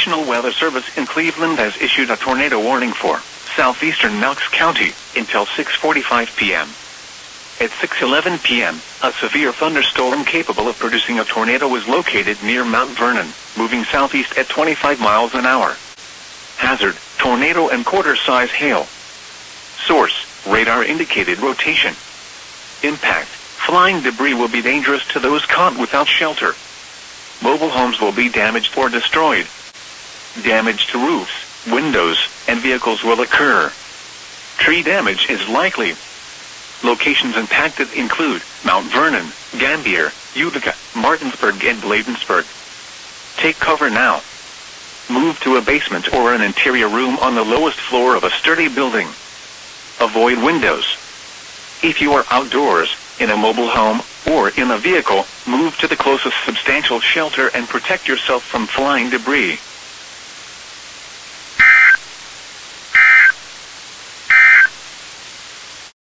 National Weather Service in Cleveland has issued a tornado warning for southeastern Knox County until 6:45 p.m. At 6:11 p.m., a severe thunderstorm capable of producing a tornado was located near Mount Vernon, moving southeast at 25 miles an hour. Hazard: tornado and quarter-size hail. Source: radar indicated rotation. Impact: flying debris will be dangerous to those caught without shelter. Mobile homes will be damaged or destroyed. Damage to roofs, windows, and vehicles will occur. Tree damage is likely. Locations impacted include Mount Vernon, Gambier, Utica, Martinsburg, and Bladensburg. Take cover now. Move to a basement or an interior room on the lowest floor of a sturdy building. Avoid windows. If you are outdoors, in a mobile home, or in a vehicle, move to the closest substantial shelter and protect yourself from flying debris.